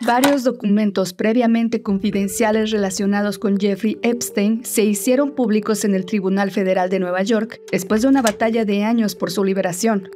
Varios documentos previamente confidenciales relacionados con Jeffrey Epstein se hicieron públicos en el Tribunal Federal de Nueva York después de una batalla de años por su liberación.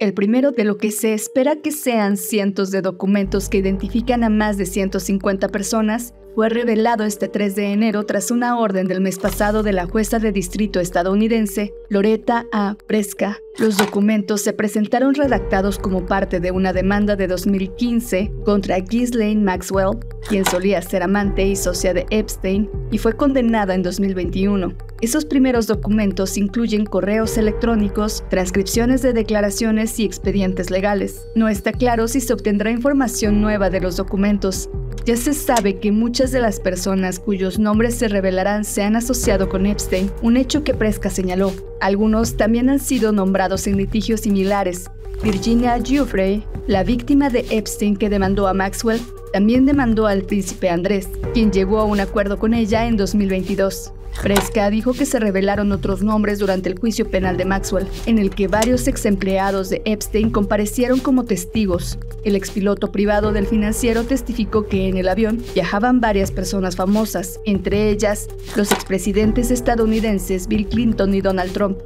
El primero de lo que se espera que sean cientos de documentos que identifican a más de 150 personas fue revelado este 3 de enero tras una orden del mes pasado de la jueza de distrito estadounidense Loretta A. Presca. Los documentos se presentaron redactados como parte de una demanda de 2015 contra Ghislaine Maxwell, quien solía ser amante y socia de Epstein, y fue condenada en 2021. Esos primeros documentos incluyen correos electrónicos, transcripciones de declaraciones y expedientes legales. No está claro si se obtendrá información nueva de los documentos, ya se sabe que muchas de las personas cuyos nombres se revelarán se han asociado con Epstein, un hecho que Presca señaló. Algunos también han sido nombrados en litigios similares. Virginia Giuffre, la víctima de Epstein que demandó a Maxwell, también demandó al príncipe Andrés, quien llegó a un acuerdo con ella en 2022. Fresca dijo que se revelaron otros nombres durante el juicio penal de Maxwell, en el que varios ex empleados de Epstein comparecieron como testigos. El expiloto privado del financiero testificó que en el avión viajaban varias personas famosas, entre ellas los expresidentes estadounidenses Bill Clinton y Donald Trump.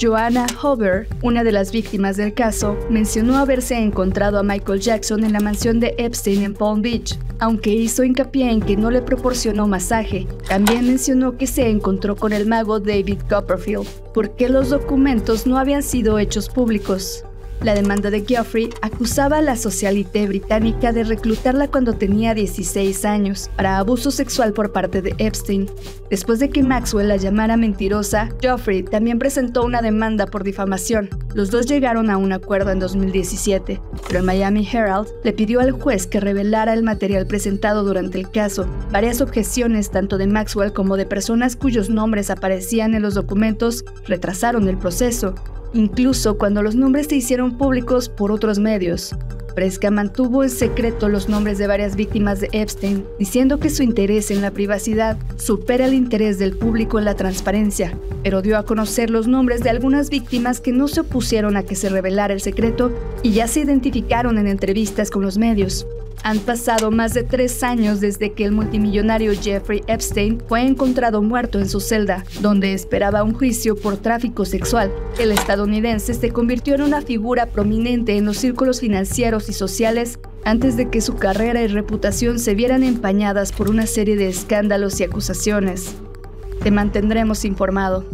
Joanna Hover, una de las víctimas del caso, mencionó haberse encontrado a Michael Jackson en la mansión de Epstein en Palm Beach, aunque hizo hincapié en que no le proporcionó masaje. También mencionó que se encontró con el mago David Copperfield, porque los documentos no habían sido hechos públicos. La demanda de Geoffrey acusaba a la socialité británica de reclutarla cuando tenía 16 años para abuso sexual por parte de Epstein. Después de que Maxwell la llamara mentirosa, Geoffrey también presentó una demanda por difamación. Los dos llegaron a un acuerdo en 2017, pero el Miami Herald le pidió al juez que revelara el material presentado durante el caso. Varias objeciones tanto de Maxwell como de personas cuyos nombres aparecían en los documentos retrasaron el proceso incluso cuando los nombres se hicieron públicos por otros medios. Fresca mantuvo en secreto los nombres de varias víctimas de Epstein, diciendo que su interés en la privacidad supera el interés del público en la transparencia, pero dio a conocer los nombres de algunas víctimas que no se opusieron a que se revelara el secreto y ya se identificaron en entrevistas con los medios. Han pasado más de tres años desde que el multimillonario Jeffrey Epstein fue encontrado muerto en su celda, donde esperaba un juicio por tráfico sexual. El estadounidense se convirtió en una figura prominente en los círculos financieros y sociales antes de que su carrera y reputación se vieran empañadas por una serie de escándalos y acusaciones. Te mantendremos informado.